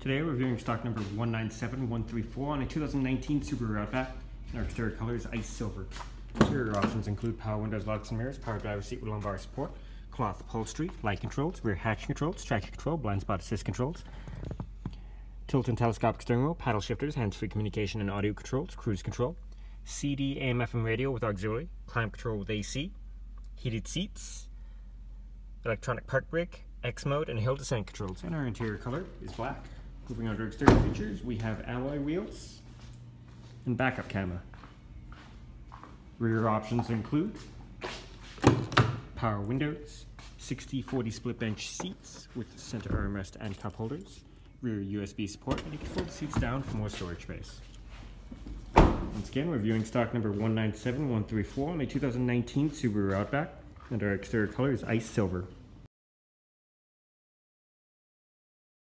Today we're reviewing stock number 197134 on a 2019 Subaru Outback. And our exterior color is ice silver. Interior options include power windows, locks and mirrors, power driver seat with lumbar support, cloth upholstery, light controls, rear hatch controls, traction control, blind spot assist controls, tilt and telescopic steering wheel, paddle shifters, hands-free communication and audio controls, cruise control, CD, AM, FM radio with auxiliary, climate control with AC, heated seats, electronic park brake, X mode, and hill descent controls. And our interior color is black. Moving on to exterior features, we have alloy wheels and backup camera. Rear options include power windows, 60-40 split bench seats with center armrest and cup holders, rear USB support, and you can fold seats down for more storage space. Once again, we're viewing stock number 197134 on a 2019 Subaru Outback, and our exterior color is ice silver.